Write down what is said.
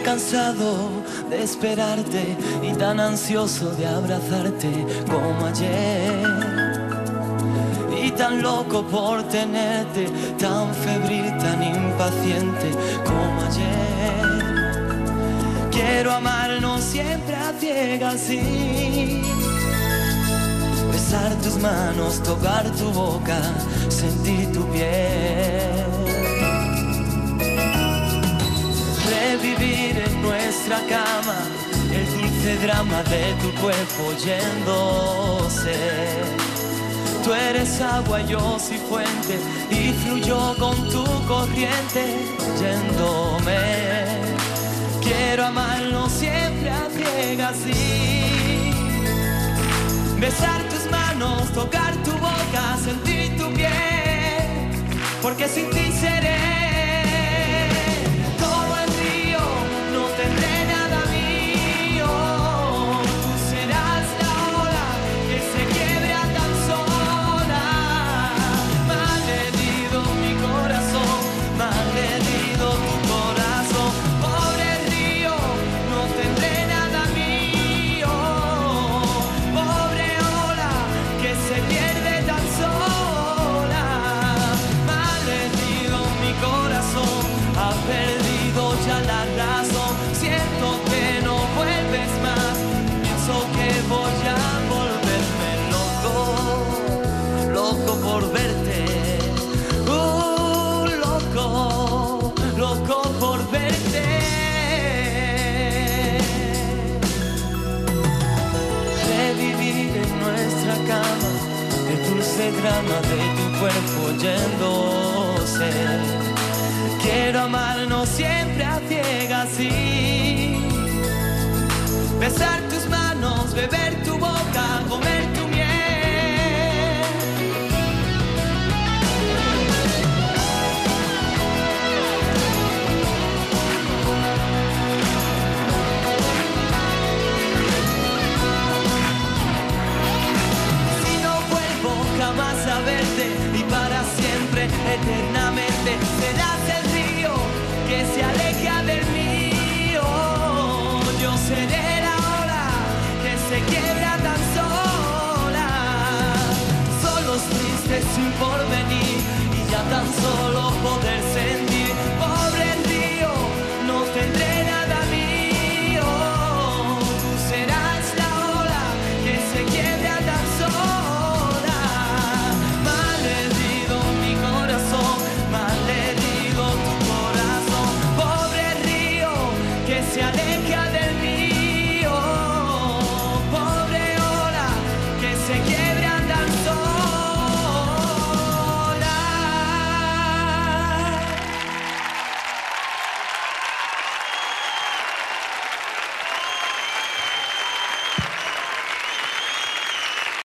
cansado de esperarte y tan ansioso de abrazarte como ayer. Y tan loco por tenerte, tan febril, tan impaciente como ayer. Quiero amarnos siempre a ciegas, sí. Besar tus manos, tocar tu boca, sentir tu piel. Nuestra cama el dulce drama de tu cuerpo yéndose. Tú eres agua, yo soy fuente y fluyo con tu corriente yéndome. Quiero amarnos siempre a ciegas, sí. Besar tus manos, tocar tu boca, sentir tu piel, porque sin ti seré dulce drama de tu cuerpo yéndose. Quiero amarnos siempre a ciegas, eternamente, serás el río que se aleja del mío. Yo seré la ola que se quiebra tan sola. Solos tristes sin porvenir y ya tan solo poder se alegra.